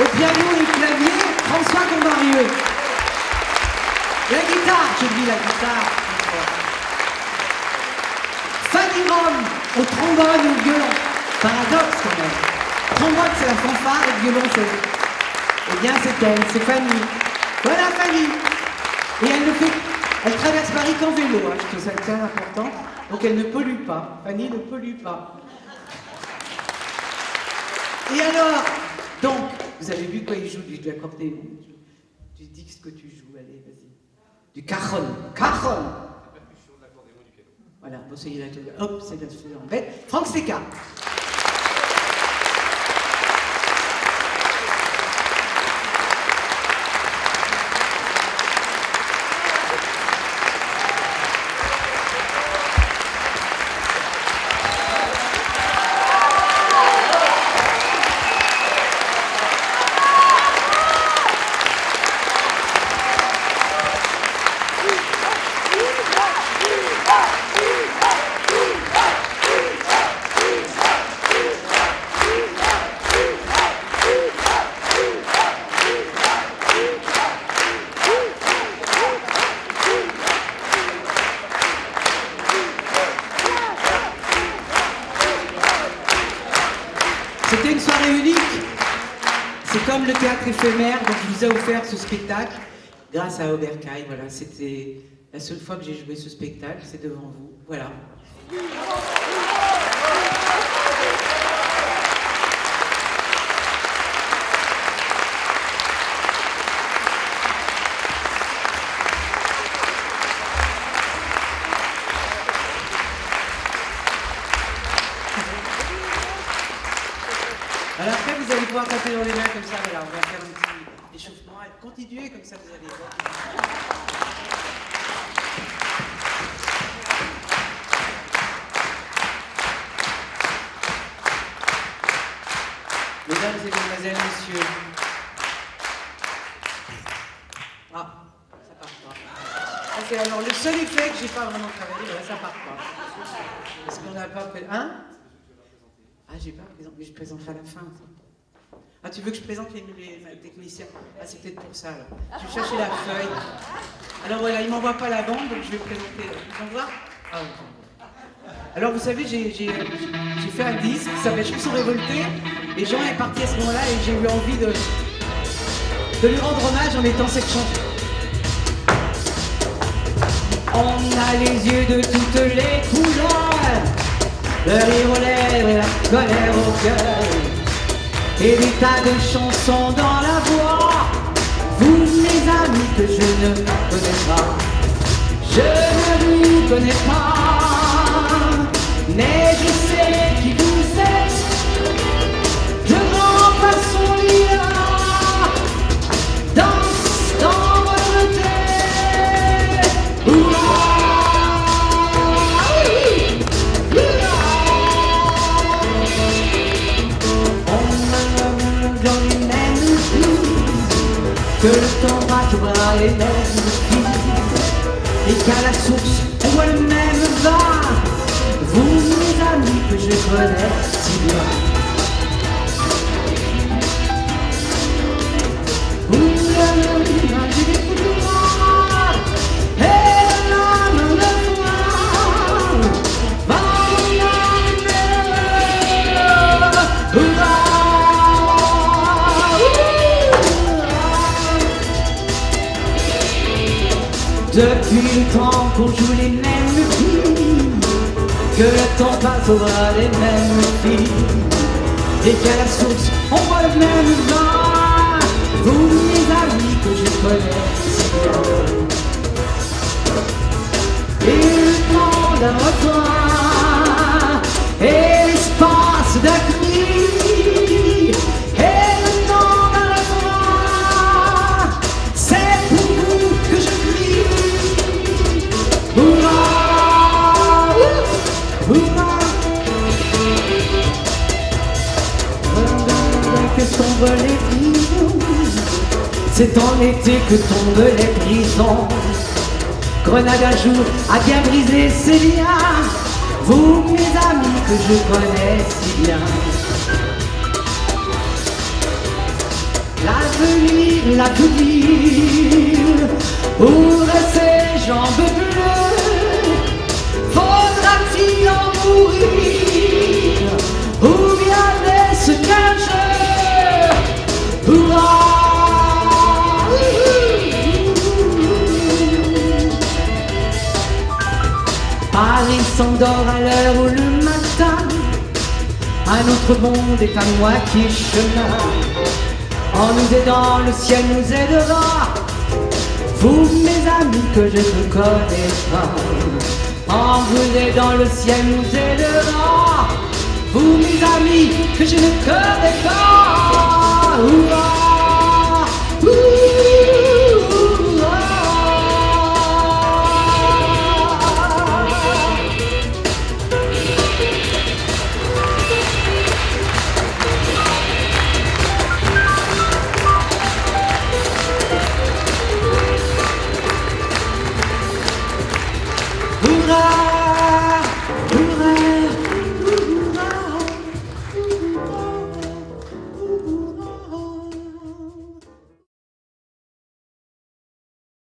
Au piano et clavier, François Combarieux. La guitare, je dis la guitare. Fanny Rome, au trombone et au violon. Paradoxe quand même. Trombone, c'est la fanfare et le violon, c'est. Eh bien, c'est elle, c'est Fanny. Voilà Fanny. Et elle ne fait. Elle traverse Paris qu'en vélo, hein, je trouve ça très important. Donc elle ne pollue pas. Fanny ne pollue pas. Et alors, donc, vous avez vu quoi il joue? Du accordéon Tu dis ce que tu joues, allez, vas-y. Du cajon. Cajon Voilà, bon, ça y est, là, hop, c'est la en bête. Franck Seca. C'est comme le théâtre éphémère, donc je vous ai offert ce spectacle grâce à Oberkai. Voilà, c'était la seule fois que j'ai joué ce spectacle, c'est devant vous. Voilà. Alors après, vous allez pouvoir taper dans les mains comme ça. Voilà, on va faire un petit échauffement. Continuez comme ça, vous allez voir. Mesdames et mesdemoiselles, messieurs. Ah, ça part pas. Ah, c'est alors le seul effet que j'ai pas vraiment travaillé, ça part pas. Parce qu'on n'a pas fait. Hein? Ah, j'ai pas mais je présente à la fin. Ah, tu veux que je présente les, les- les techniciens? Ah, c'est peut-être pour ça, alors. Je vais chercher la feuille. Alors voilà, ils m'envoient pas la bande, donc je vais présenter. Ils m'envoient Ah, oui. Alors, vous savez, j'ai fait un disque qui s'appelle Chansons révoltées. Et Jean est parti à ce moment-là et j'ai eu envie de, de lui rendre hommage en mettant cette chanson. On a les yeux de toutes les couleurs, le rire aux lèvres la colère au cœur, et des tas de chansons dans la voix. Vous, mes amis, que je ne connais pas, je ne vous connais pas, et qu'à la source, on voit le même vin. Vous, mes amis, que je connais Depuis le temps qu'on joue les mêmes filles, que le temps passe bras des mêmes filles, et qu'à la source on voit le même vin. Vous, mes amis, que je connais. Et le temps d'un les. C'est en été que tombent les prisons. Grenade un jour a bien brisé ses liens. Vous, mes amis, que je connais si bien. la tout dire Où ces jambes bleues Faudra-t-il en mourir s'endort à l'heure où le matin. Un autre monde est à moitié chemin. En nous aidant, le ciel nous aidera. Vous, mes amis, que je ne connais pas. En vous aidant, le ciel nous aidera. Vous, mes amis, que je ne connais pas